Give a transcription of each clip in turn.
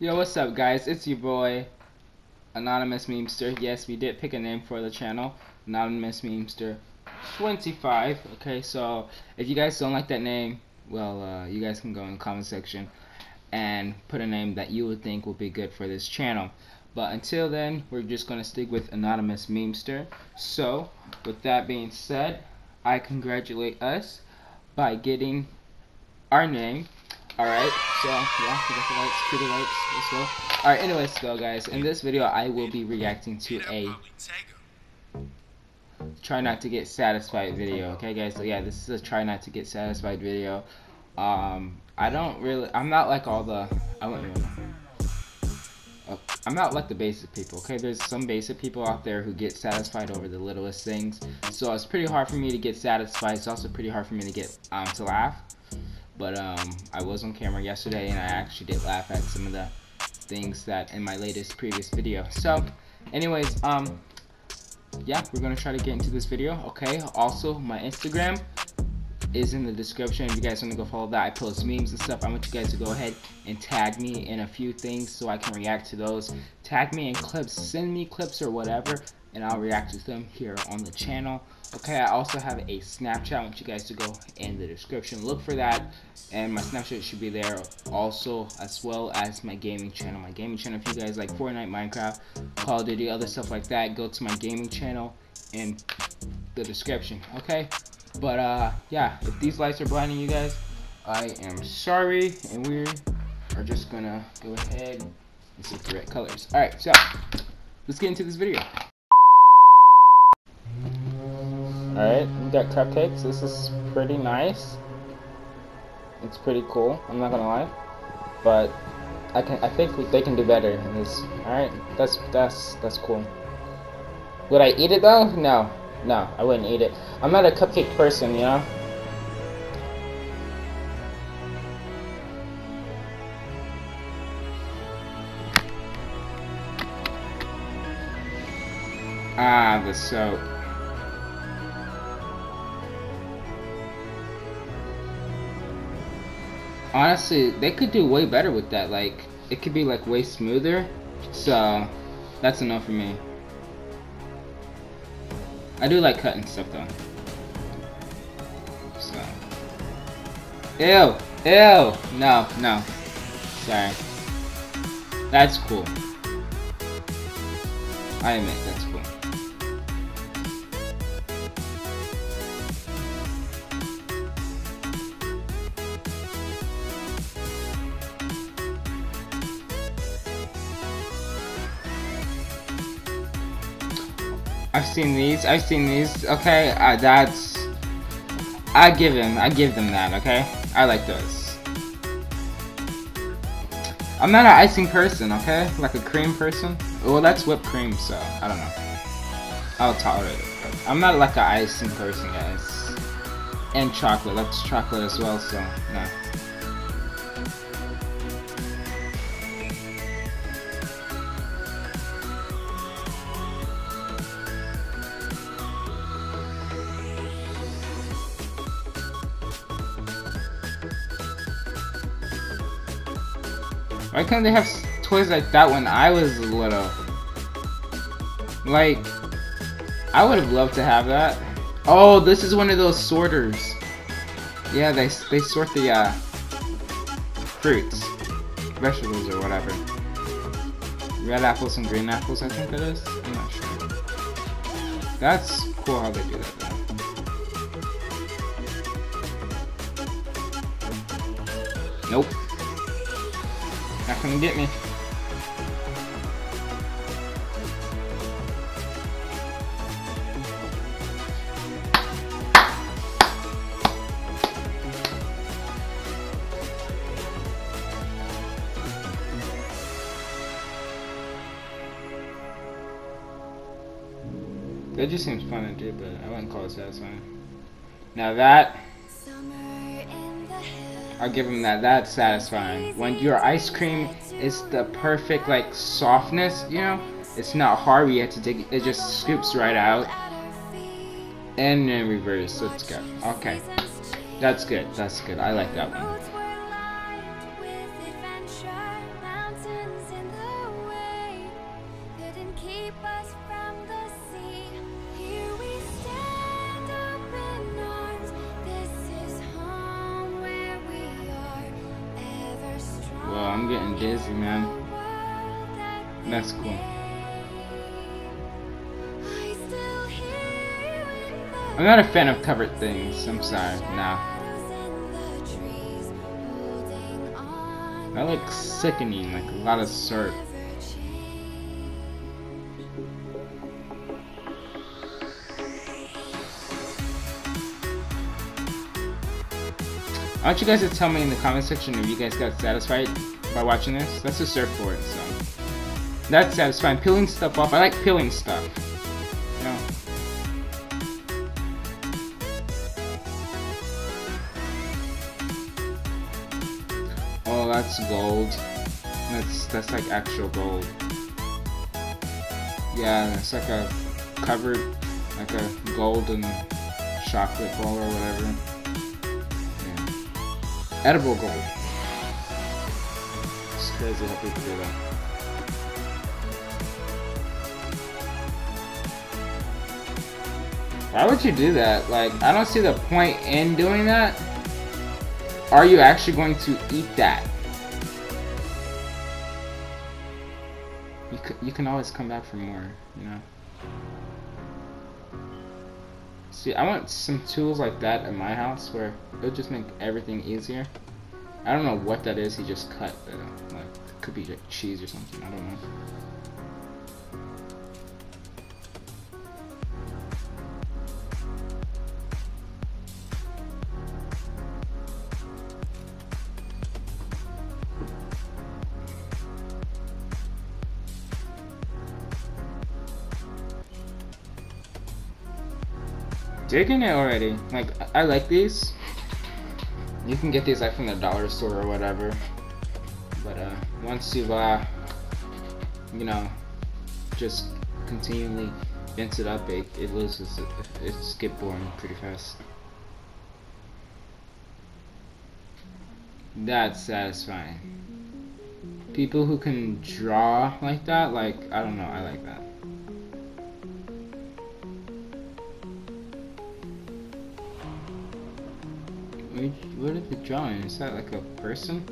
Yo, what's up, guys? It's your boy, Anonymous Memester. Yes, we did pick a name for the channel, Anonymous Memester 25. Okay, so if you guys don't like that name, well, uh, you guys can go in the comment section and put a name that you would think would be good for this channel. But until then, we're just going to stick with Anonymous Memester. So, with that being said, I congratulate us by getting our name. Alright, so yeah, the lights, cue the lights, let's go. Alright, anyways though guys, in this video I will be reacting to a try not to get satisfied video, okay guys? So yeah, this is a try not to get satisfied video. Um, I don't really, I'm not like all the, I don't really Oh, I'm not like the basic people, okay? There's some basic people out there who get satisfied over the littlest things. So it's pretty hard for me to get satisfied. It's also pretty hard for me to get um, to laugh. But um, I was on camera yesterday and I actually did laugh at some of the things that in my latest previous video. So, anyways, um, yeah, we're gonna try to get into this video. Okay. Also, my Instagram is in the description if you guys want to go follow that. I post memes and stuff. I want you guys to go ahead and tag me in a few things so I can react to those. Tag me in clips, send me clips or whatever, and I'll react to them here on the channel. Okay, I also have a Snapchat. I want you guys to go in the description. Look for that, and my Snapchat should be there also, as well as my gaming channel. My gaming channel, if you guys like Fortnite, Minecraft, Call of Duty, other stuff like that, go to my gaming channel in the description. Okay, but uh, yeah, if these lights are blinding you guys, I am sorry, and we are just gonna go ahead and see the right colors. All right, so let's get into this video. All right, we got cupcakes. This is pretty nice. It's pretty cool. I'm not gonna lie, but I can. I think they can do better in this. All right, that's that's that's cool. Would I eat it though? No. No, I wouldn't eat it. I'm not a cupcake person, you know? Ah, the soap. Honestly, they could do way better with that. Like, it could be like way smoother. So, that's enough for me. I do like cutting stuff though. So. Ew! Ew! No, no. Sorry. That's cool. I admit, that's I've seen these. I've seen these. Okay, uh, that's. I give them. I give them that. Okay, I like those. I'm not an icing person. Okay, like a cream person. Well, that's whipped cream, so I don't know. I'll tolerate it. I'm not like an icing person, guys. And chocolate. That's chocolate as well, so no. Why couldn't they have toys like that when I was little? Like, I would have loved to have that. Oh, this is one of those sorters. Yeah, they, they sort the uh, fruits, vegetables, or whatever. Red apples and green apples, I think it is. I'm not sure. That's cool how they do that, though. Nope. Not gonna get me. That just seems fun to do, but I wouldn't call it satisfying. Now that I'll give them that. That's satisfying. When your ice cream is the perfect like softness, you know, it's not hard. You have to dig. it just scoops right out. And in reverse, let's go. Okay, that's good. That's good. I like that one. I'm not a fan of covered things. I'm sorry. Nah. That looks sickening, like a lot of syrup. I want you guys to tell me in the comment section if you guys got satisfied by watching this. That's a surfboard, so. That's satisfying. Peeling stuff off. I like peeling stuff. That's gold. That's that's like actual gold. Yeah, it's like a covered, like a golden chocolate ball or whatever. Yeah. Edible gold. It's crazy how people do that. Why would you do that? Like, I don't see the point in doing that. Are you actually going to eat that? You, can always come back for more, you know? See, I want some tools like that in my house where it'll just make everything easier. I don't know what that is he just cut, though. Like, it could be like cheese or something, I don't know. Digging it already. Like, I like these. You can get these like from the dollar store or whatever. But uh, once you've, uh, you know, just continually rinse it up, it, it loses, it, it's get boring pretty fast. That's satisfying. People who can draw like that, like, I don't know, I like that. What is the drawing? Is that like a person?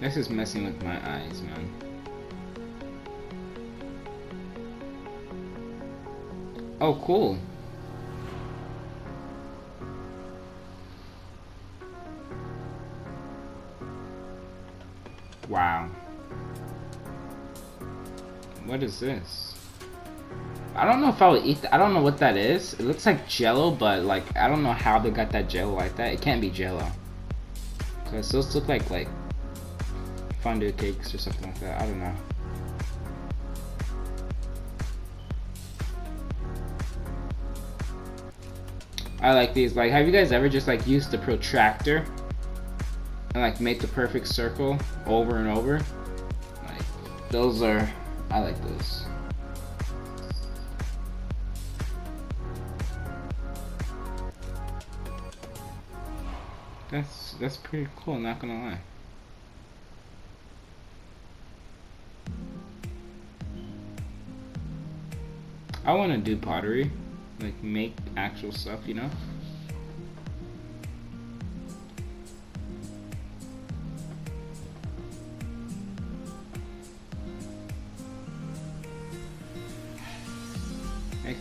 This is messing with my eyes, man. Oh, cool. Wow. What is this? I don't know if I would eat I don't know what that is. It looks like jello, but like, I don't know how they got that jello like that. It can't be jello. Cause those look like, like, fondue cakes or something like that. I don't know. I like these. Like, have you guys ever just like used the protractor and like make the perfect circle over and over? Like, those are I like those. That's that's pretty cool, not gonna lie. I wanna do pottery. Like make actual stuff, you know?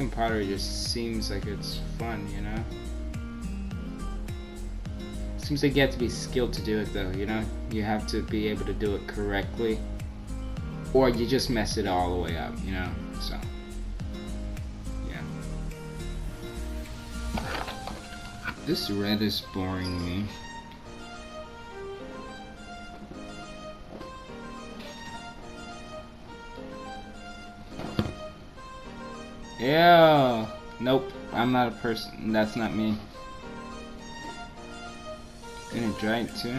Pottery just seems like it's fun, you know? Seems like you have to be skilled to do it though, you know? You have to be able to do it correctly. Or you just mess it all the way up, you know? So, yeah. This red is boring me. Ew. Nope. I'm not a person. That's not me. Gonna dry it too.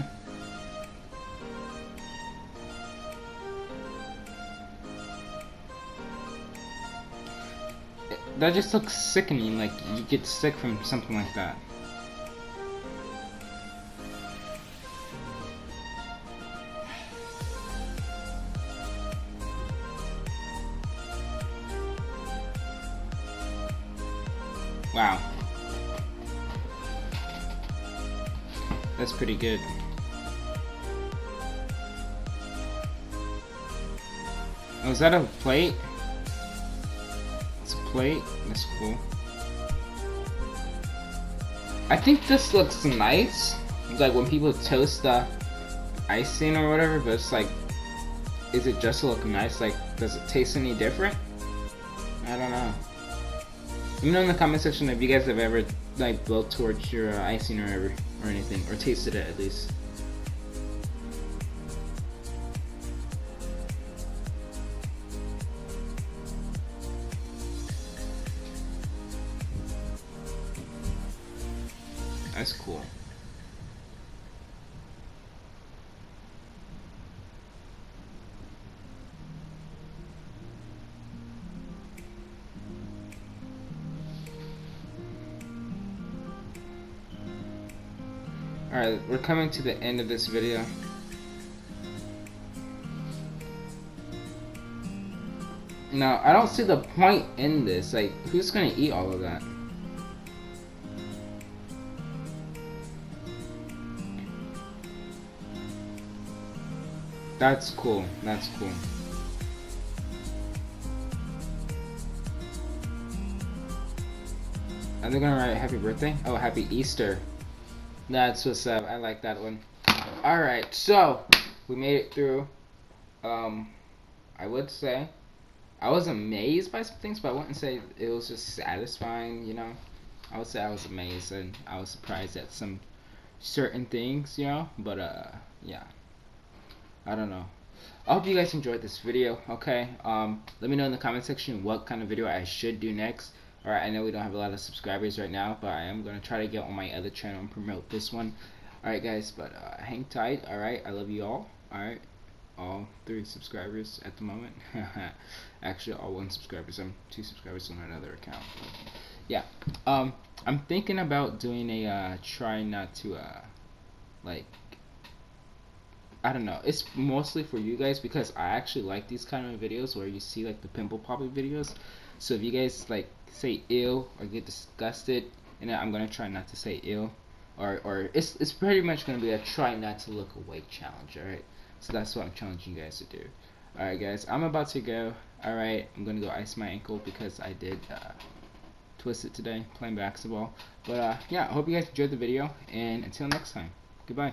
That just looks sickening, like you get sick from something like that. Wow. That's pretty good. Oh, is that a plate? It's a plate? That's cool. I think this looks nice. Like when people toast the icing or whatever, but it's like, is it just to look nice? Like, does it taste any different? I don't know. Let me know in the comment section if you guys have ever like built towards your uh, icing or ever or anything, or tasted it at least. Alright, we're coming to the end of this video. Now, I don't see the point in this. Like, who's gonna eat all of that? That's cool. That's cool. Are they gonna write happy birthday? Oh, happy Easter. That's what's up. I like that one. Alright, so we made it through. Um, I would say I was amazed by some things, but I wouldn't say it was just satisfying, you know. I would say I was amazed and I was surprised at some certain things, you know. But uh, yeah. I don't know. I hope you guys enjoyed this video, okay? Um, let me know in the comment section what kind of video I should do next. Alright, I know we don't have a lot of subscribers right now, but I am going to try to get on my other channel and promote this one. Alright guys, but uh, hang tight, alright? I love you all, alright? All three subscribers at the moment. Actually, all one subscribers. I'm two subscribers on another account. Yeah. Um, I'm thinking about doing a uh, try not to, uh, like, I don't know. It's mostly for you guys because I actually like these kind of videos where you see like the pimple popping videos. So if you guys like say ill or get disgusted, and I'm gonna try not to say ill, or or it's it's pretty much gonna be a try not to look away challenge. All right. So that's what I'm challenging you guys to do. All right, guys. I'm about to go. All right. I'm gonna go ice my ankle because I did. Uh, twist it today playing basketball but uh yeah I hope you guys enjoyed the video and until next time goodbye